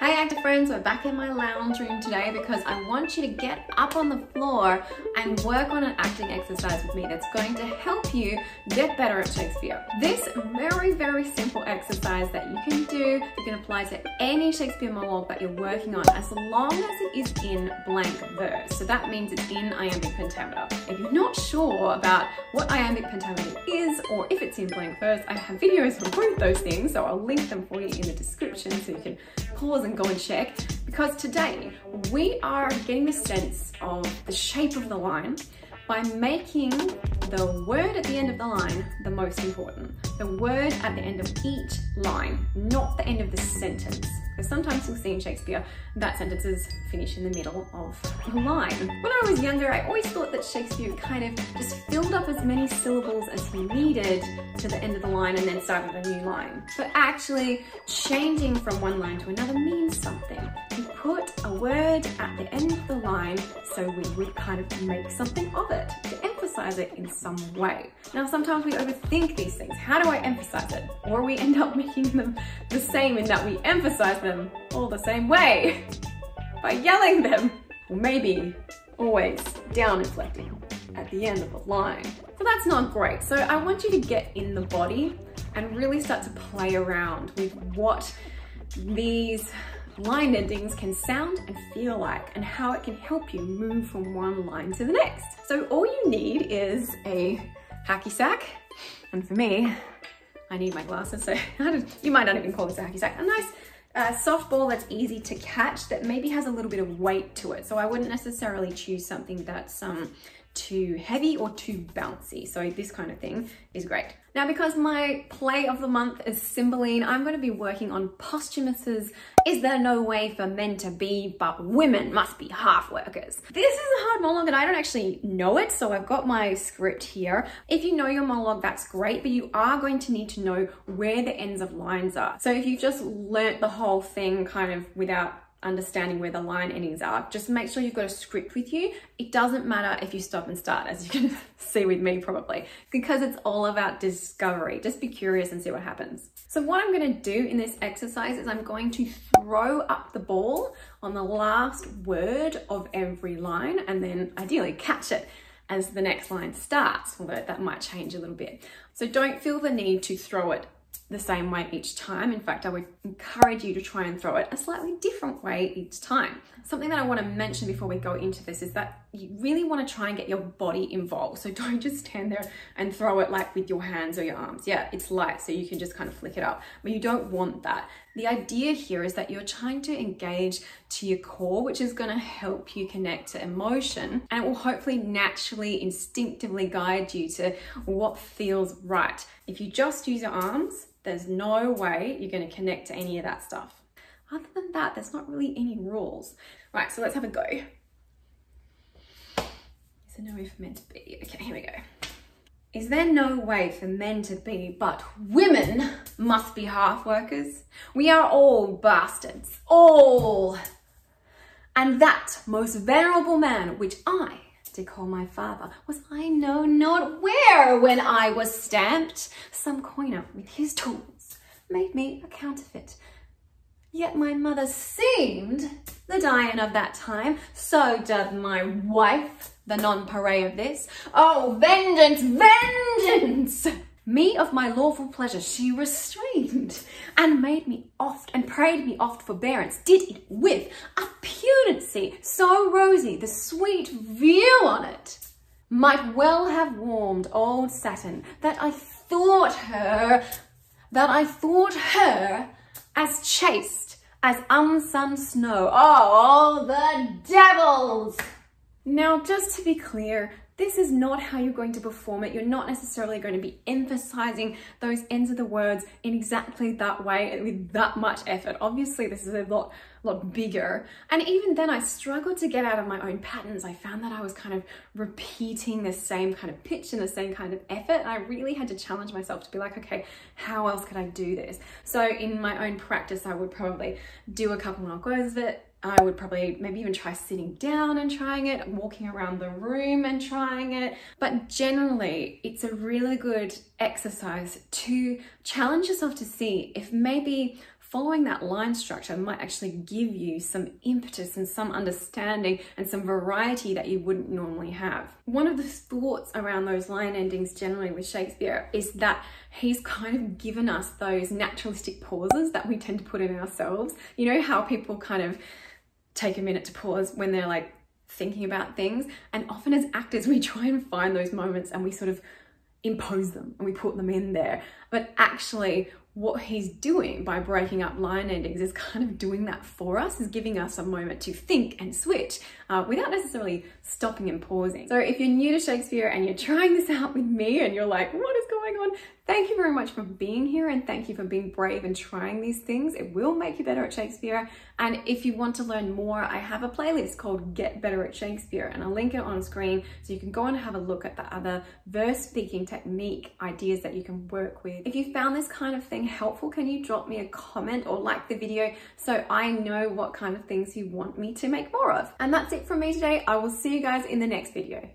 Hey actor friends, we're back in my lounge room today because I want you to get up on the floor and work on an acting exercise with me that's going to help you get better at Shakespeare. This very, very simple exercise that you can do, you can apply to any Shakespeare monologue that you're working on as long as it is in blank verse. So that means it's in iambic pentameter. If you're not sure about what iambic pentameter is or if it's in blank verse, I have videos for both those things, so I'll link them for you in the description so you can pause and go and check because today we are getting a sense of the shape of the line by making the word at the end of the line the most important. The word at the end of each line, not the end of the sentence. Because sometimes you'll see in Shakespeare that sentences finish in the middle of the line. When I was younger, I always thought that Shakespeare kind of just filled up as many syllables as he needed to the end of the line and then started a new line. But actually, changing from one line to another means something. You put a word at the end of the line so we would kind of make something of it, emphasize it in some way. Now, sometimes we overthink these things. How do I emphasize it? Or we end up making them the same in that we emphasize them all the same way by yelling them, or maybe always down inflecting at the end of the line. So that's not great. So I want you to get in the body and really start to play around with what these line endings can sound and feel like and how it can help you move from one line to the next. So all you need is a hacky sack. And for me, I need my glasses. So you might not even call this a hacky sack. A nice a softball that's easy to catch that maybe has a little bit of weight to it. So I wouldn't necessarily choose something that's um, too heavy or too bouncy. So this kind of thing is great. Now, because my play of the month is Cymbeline, I'm going to be working on Posthumus's Is There No Way for Men to Be But Women Must Be Half Workers. This is a hard monologue and I don't actually know it, so I've got my script here. If you know your monologue, that's great, but you are going to need to know where the ends of lines are. So if you've just learnt the whole thing kind of without understanding where the line endings are. Just make sure you've got a script with you. It doesn't matter if you stop and start, as you can see with me probably, because it's all about discovery. Just be curious and see what happens. So what I'm gonna do in this exercise is I'm going to throw up the ball on the last word of every line and then ideally catch it as the next line starts, although that might change a little bit. So don't feel the need to throw it the same way each time. In fact, I would encourage you to try and throw it a slightly different way each time. Something that I want to mention before we go into this is that you really want to try and get your body involved. So don't just stand there and throw it like with your hands or your arms. Yeah, it's light, so you can just kind of flick it up, but you don't want that. The idea here is that you're trying to engage to your core, which is going to help you connect to emotion and it will hopefully naturally, instinctively guide you to what feels right. If you just use your arms, there's no way you're going to connect to any of that stuff. Other than that, there's not really any rules. Right, so let's have a go. There no way for men to be? Okay, here we go. Is there no way for men to be, but women must be half workers? We are all bastards, all. And that most venerable man, which I did call my father, was I know not where when I was stamped. Some coiner with his tools made me a counterfeit. Yet my mother seemed the Dian of that time, so doth my wife the nonpareil of this. Oh, vengeance, vengeance! Me of my lawful pleasure she restrained, and made me oft, and prayed me oft forbearance, did it with a pudency so rosy, the sweet view on it might well have warmed old Saturn, that I thought her, that I thought her as chaste as unsunned snow. Oh, the devils! Now, just to be clear, this is not how you're going to perform it. You're not necessarily going to be emphasizing those ends of the words in exactly that way and with that much effort. Obviously, this is a lot, lot bigger. And even then, I struggled to get out of my own patterns. I found that I was kind of repeating the same kind of pitch and the same kind of effort. And I really had to challenge myself to be like, okay, how else could I do this? So in my own practice, I would probably do a couple more goes of it, I would probably maybe even try sitting down and trying it, walking around the room and trying it. But generally, it's a really good exercise to challenge yourself to see if maybe following that line structure might actually give you some impetus and some understanding and some variety that you wouldn't normally have. One of the thoughts around those line endings generally with Shakespeare is that he's kind of given us those naturalistic pauses that we tend to put in ourselves. You know how people kind of take a minute to pause when they're like thinking about things. And often as actors, we try and find those moments and we sort of impose them and we put them in there. But actually, what he's doing by breaking up line endings is kind of doing that for us, is giving us a moment to think and switch uh, without necessarily stopping and pausing. So if you're new to Shakespeare and you're trying this out with me and you're like, what is going on? Thank you very much for being here and thank you for being brave and trying these things. It will make you better at Shakespeare. And if you want to learn more, I have a playlist called Get Better at Shakespeare and I'll link it on screen so you can go and have a look at the other verse speaking technique ideas that you can work with. If you found this kind of thing helpful, can you drop me a comment or like the video so I know what kind of things you want me to make more of? And that's it from me today. I will see you guys in the next video.